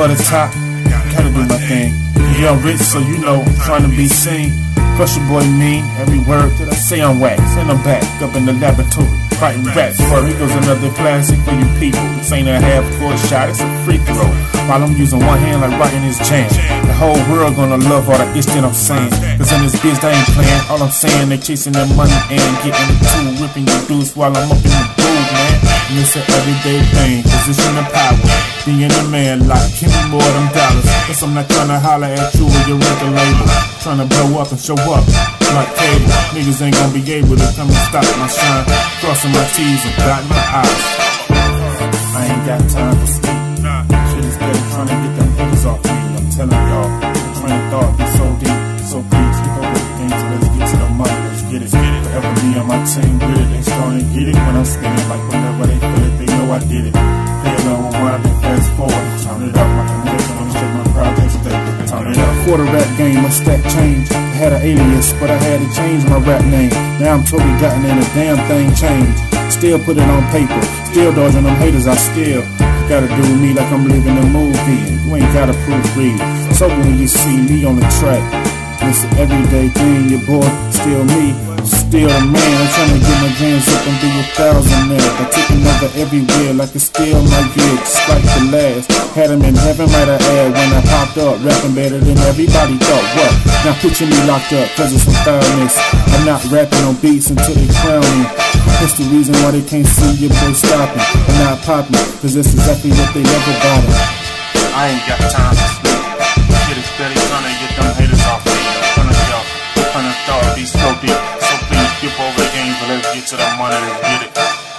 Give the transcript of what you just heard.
for the top, gotta do my thing. Yeah, I'm rich, so you know, I'm trying to be seen. Plus your boy mean, every word that I say I'm wax, and I'm back up in the laboratory, writing raps. Before it goes another classic for you people. This ain't a half court shot, it's a free throw. While I'm using one hand like writing this jam. The whole world gonna love all the ish that I'm saying. Cause in this biz they ain't playing. All I'm saying, they chasing their money and getting tool, ripping your dudes while I'm up in the booth, man. And it's an everyday thing, position of power. Being a man like, give me more them dollars. Cause I'm not tryna holler at you or your record label. Tryna blow up and show up like cable. Niggas ain't gonna be able to come and stop my shine. Crossing my T's and dotting my I's. I ain't got time for sleep. Shit is better trying to get them hitters off me. I'm telling y'all, to get it when I'm spinning. Like whenever they feel it, they know I did it. Play along rewind and fast forward. Turn it up like a nigga. Me check my project state. Turn it up. For the rap game, my stack changed. I had an alias, but I had to change my rap name. Now I'm totally gotten in a damn thing changed. Still put it on paper. Still dodging them haters, I still gotta do me like I'm living a movie. You ain't gotta prove proofread. So when you see me on the track, it's an everyday thing, your boy, still me, still a man. I'm trying to get my dreams up and be a thousand there. I took another everywhere like it's still my gig, like the last. Had him in heaven, might I add, when I popped up, rapping better than everybody thought. What? Now picture me locked up, cause of some foulness. I'm not rapping on beats until they crown me. That's the reason why they can't see your boy stopping and not popping, cause that's exactly what they never got. I ain't got time get to that money and get it.